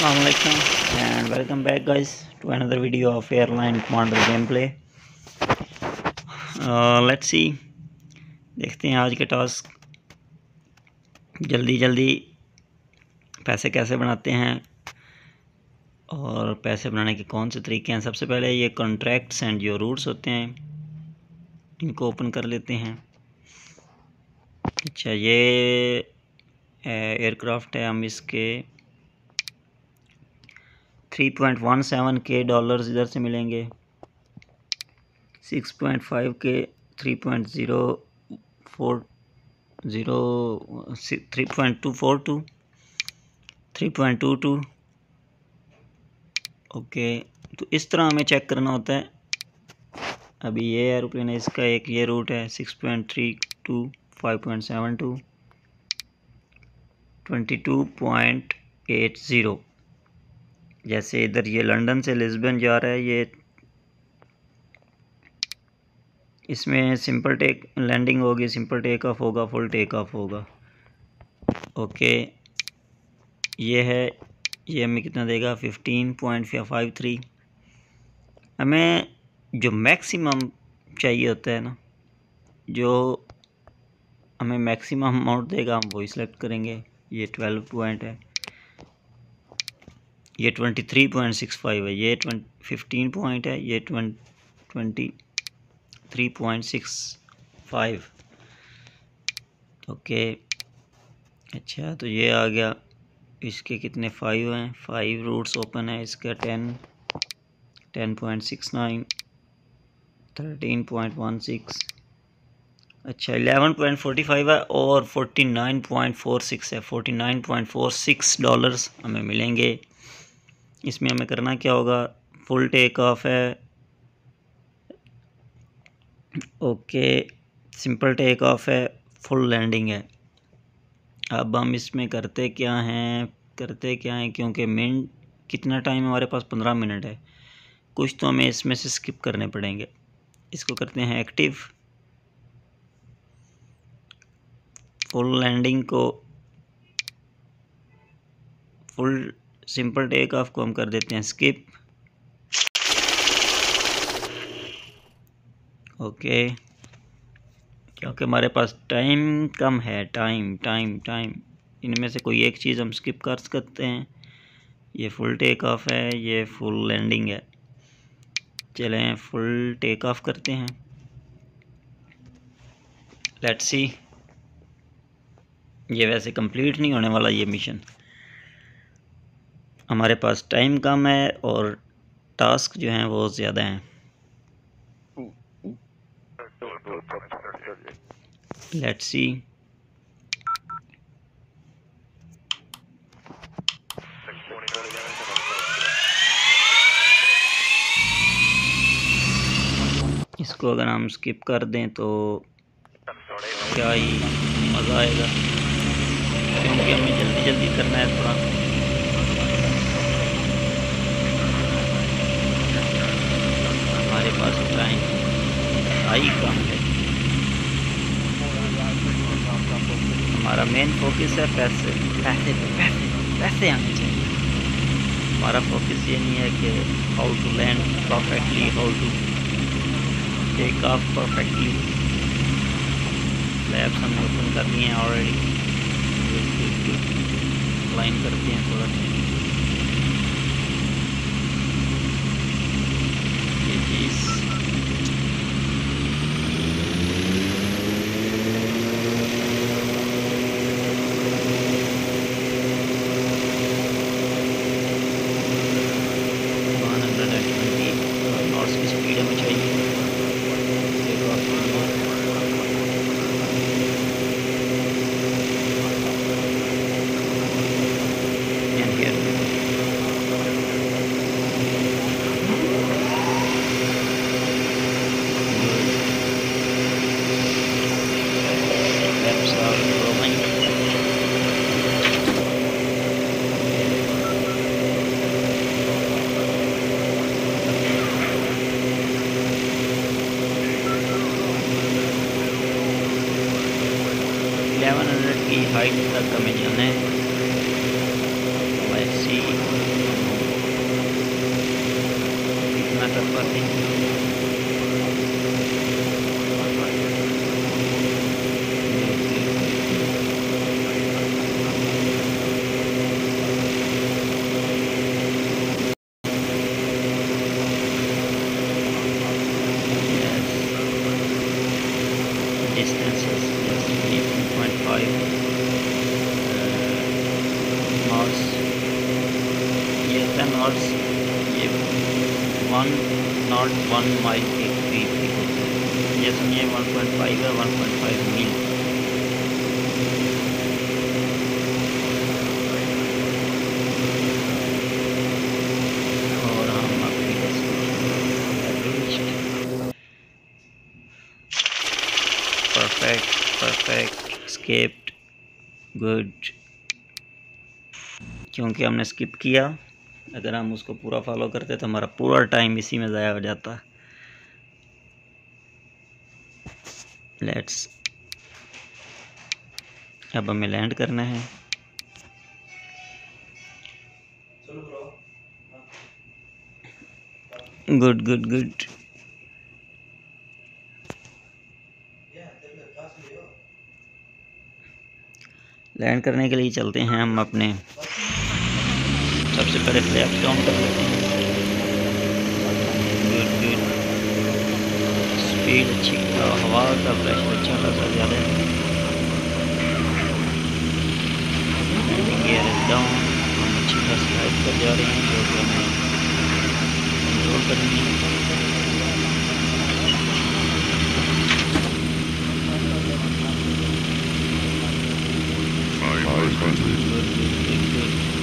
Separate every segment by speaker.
Speaker 1: Assalamualaikum and welcome back guys to another video of airline commander gameplay. Uh, let's see. देखते हैं आज के task जल्दी जल्दी पैसे कैसे बनाते हैं और पैसे बनाने के कौन से तरीके हैं? सबसे पहले ये कॉन्ट्रैक्ट्स एंड जो रूट्स होते हैं इनको ओपन कर लेते हैं। अच्छा ये एयरक्राफ्ट है हम इसके थ्री पॉइंट वन सेवन के डॉलर्स इधर से मिलेंगे। सिक्स पॉइंट फाइव के three point zero four zero three point two four two three point two two okay तो इस तरह हमें चेक करना होता है। अभी ये एरोप्लेन है, इसका एक ये रूट है six point three two five point seven two twenty two point eight zero जैसे इधर ये लंदन से लिस्बन जा रहा है, ये इसमें सिंपल टेक लैंडिंग होगी सिंपल टेक ऑफ़ होगा फुल टेक ऑफ़ होगा। ओके ये है, ये हमें कितना देगा? फिफ्टीन पॉइंट फाइव थ्री हमें जो मैक्सिमम चाहिए होता है ना, जो हमें मैक्सिमम अमाउंट देगा, हम वही सिलेक्ट करेंगे। ये ट्वेल्व पॉइंट है। ये twenty three point six five है, ये ट्वेंटी फिफ्टीन पॉइंट है, ये twenty three point six five okay अच्छा तो ये आ गया। इसके कितने फाइव हैं? फाइव रूट्स ओपन है इसका ten ten point six nine thirteen point one six अच्छा एलेवन पॉइंट फोर्टी फाइव है और forty nine point four six है. Forty nine point four six dollars हमें मिलेंगे। इसमें हमें करना क्या होगा? फुल टेक ऑफ़ है। ओके सिंपल टेक ऑफ़ है फुल लैंडिंग है। अब हम इसमें करते क्या हैं? करते क्या हैं? क्योंकि मिनट कितना टाइम हमारे पास? पंद्रह मिनट है। कुछ तो हमें इसमें से स्किप करने पड़ेंगे। इसको करते हैं एक्टिव फुल लैंडिंग को फुल सिंपल टेक ऑफ़ को हम कर देते हैं स्किप। ओके। क्योंकि हमारे पास टाइम कम है, टाइम टाइम टाइम। इनमें से कोई एक चीज़ हम स्किप कर सकते हैं। ये फुल टेक ऑफ़ है, ये फुल लैंडिंग है। चलें, फुल टेक ऑफ़ करते हैं। लेट्स सी ये वैसे कंप्लीट नहीं होने वाला ये मिशन हमारे पास टाइम कम है और टास्क जो हैं वो ज़्यादा हैं। लेट्स सी इसको अगर हम स्किप कर दें तो क्या ही मज़ा आएगा। क्योंकि हमें जल्दी जल्दी करना है थोड़ा हमारे पास टाइम आई कम है हमारा मेन फोकस है पैसे। पैसे पैसे पैसे आने चाहिए। हमारा फोकस ये नहीं है कि how to land perfectly how to take off perfectly labs हमने ओपन कर लिए हैं ऑलरेडी लाइन करते हैं थोड़ा। ही हाइट Let's see. जाना है distances. Yes. 3.5 18.5 knots ये 10 knots ये वन नॉट वन माइल के करीब ही होता है ये समझिए 1.5 है 1.5 मील और हम अपनी destination perfect perfect skipped good क्योंकि हमने स्किप किया, अगर हम उसको पूरा फॉलो करते तो हमारा पूरा टाइम इसी में ज़ाया हो जाता। लेट्स अब हमें लैंड करना है। गुड गुड गुड लैंड करने के लिए चलते हैं हम अपने सबसे पहले फ्लैप्स डाउन कर लेते हैं स्पीड अच्छी और हवा का प्रेशर अच्छा खासा ज़्यादा है। डाउन हम अच्छी खासी हाइट पर जा रहे हैं, जो कि हमें कंट्रोल करनी है। Thank you.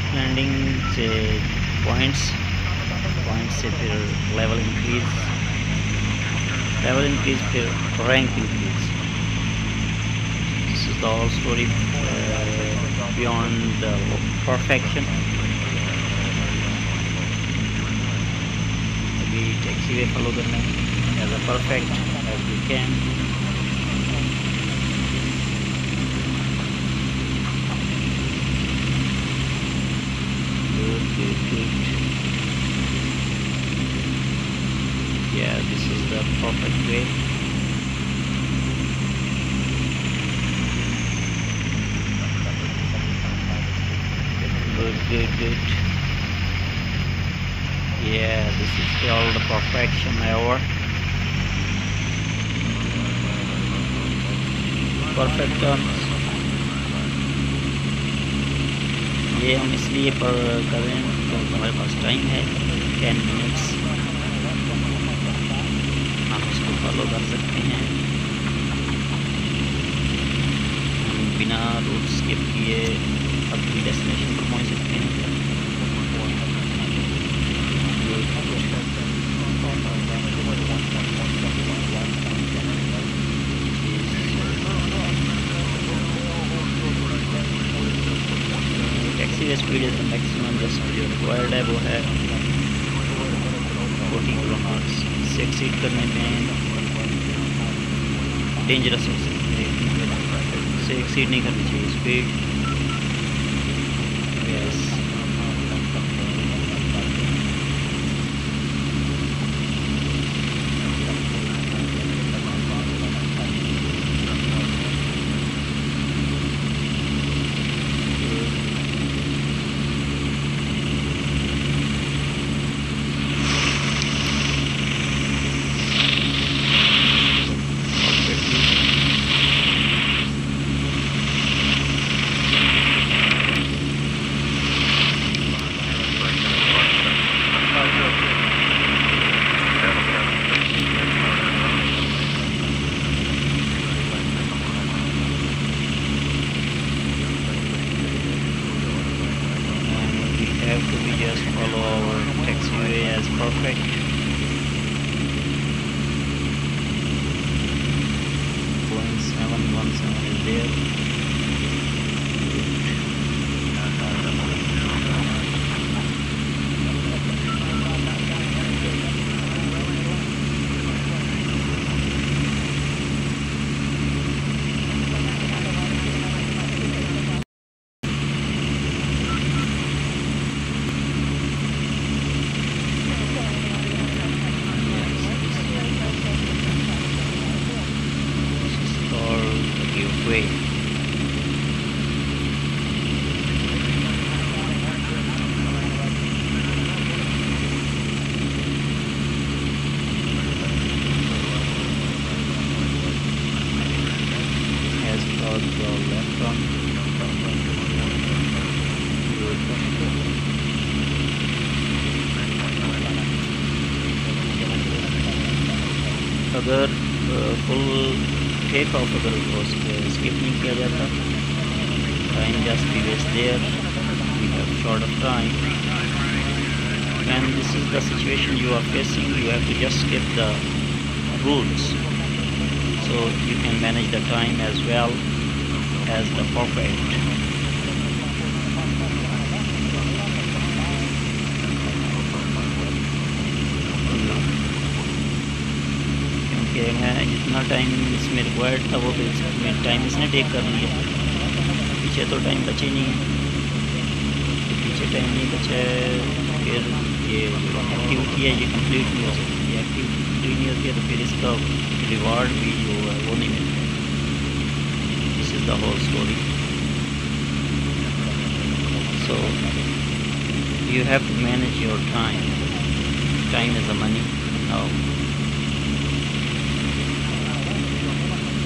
Speaker 1: परफेक्ट लैंडिंग से पॉइंट्स पॉइंट से फिर लेवल इंक्रीज लेवल इंक्रीज फिर rank increase this is the all story beyond the perfection अभी टैक्सी वे फॉलो करना है as a perfect as we can yeah this is the perfect way. Good good good. Yeah this is the perfection perfect ये हम इसलिए कर रहे हैं क्योंकि हमारे पास टाइम है। टेन मिनट्स आप इसको फॉलो कर सकते हैं। बिना रूट स्किप किए अपनी डेस्टिनेशन पर पहुँच सकते हैं टैक्सी का speed is the maximum just जो रिक्वायर्ड है वो है फोर्टी किलो नॉट्स एक्सीड करने में डेंजरस हो सकती है एक्सीड नहीं करनी चाहिए speed yes could we just follow our taxiway as perfect? One seven one seven is there. अगर फुल टेक ऑफ अगर उसको स्किप नहीं किया जाता time just be waste there we have short of time and this is the situation you are facing you have to just skip the rules so you can manage the time as well as the perfect मैं जितना time इसमें required था, वो फिर time इसने take कर लिया। पीछे तो टाइम बचे नहीं है। पीछे टाइम नहीं बचा है, फिर ये एक्टिविटी है ये कंप्लीट नहीं हो सकती। एक्टिविटी नहीं होती है तो फिर इसका रिवार्ड भी जो है, वो नहीं मिलता। the whole story. So you have to manage your time. Time is the money. Oh,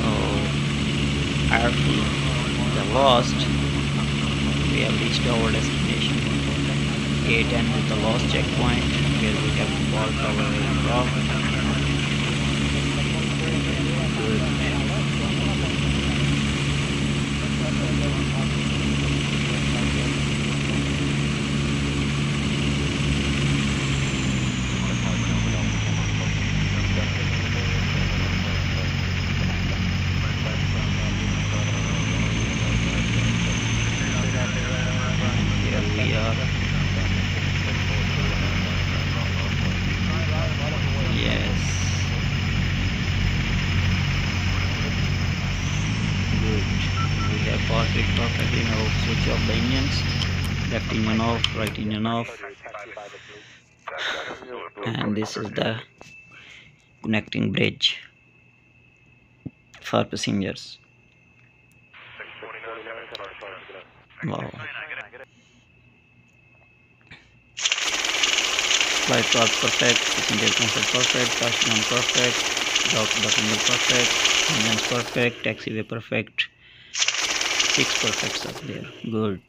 Speaker 1: oh! after the lost. We have reached our destination. Gate and with the lost checkpoint where we have walked our way across. Right engine off and this is the connecting bridge for passengers. Wow. Flight path perfect passenger comfort perfect touchdown perfect dock button perfect engines perfect taxiway perfect. Six perfects are there. Good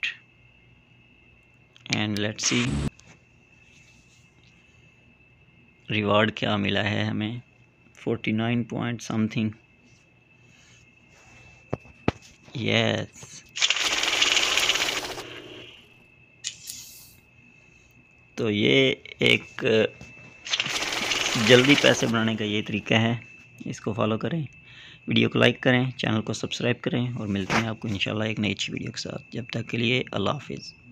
Speaker 1: and let's see reward क्या मिला है हमें? Forty nine point something yes तो ये एक, जल्दी पैसे बनाने का ये तरीका है। इसको फॉलो करें। वीडियो को लाइक करें चैनल को सब्सक्राइब करें और मिलते हैं आपको इंशाल्लाह एक नई अच्छी वीडियो के साथ। जब तक के लिए अल्लाह हाफिज़।